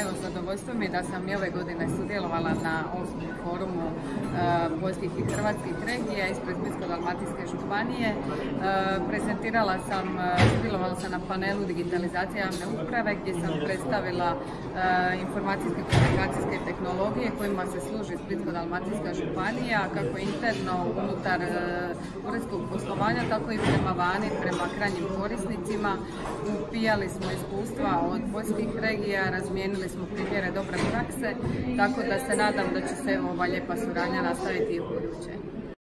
Evo, zadovoljstvo mi je da sam i ove godine sudjelovala na osmom forumu e, i hrvatskih regija ispred Splitsko-Dalmatinske županije. E, prezentirala sam, e, sudjelovala sam na panelu digitalizacije javne uprave gdje sam predstavila informacijske i komunikacijske tehnologije kojima se služi Splitsko-Dalmatinska županija, kako interno unutar uredskog poslovanja, tako i prema vani, prema krajnjim korisnicima. Upijali smo iskustva od poljskih regija, razmijenili smo primjere dobre prakse, tako da se nadam da će se ova lijepa suradnja nastaviti i u buduće.